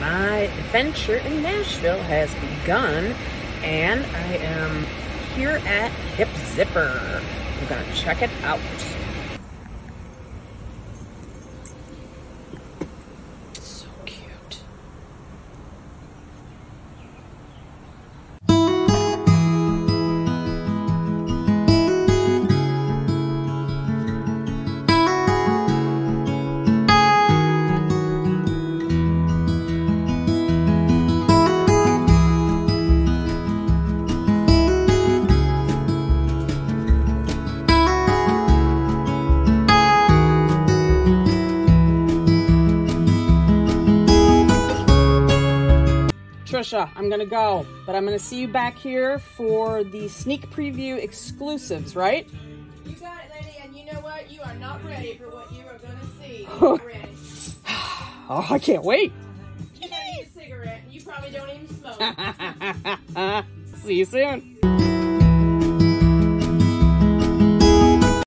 my adventure in Nashville has begun, and I am here at Hip Zipper. I'm gonna check it out. Trisha, I'm gonna go, but I'm gonna see you back here for the sneak preview exclusives, right? You got it, lady, and you know what? You are not ready for what you are to see. Ready. Oh, I can't wait. You gotta eat a cigarette, and you probably don't even smoke. see you soon.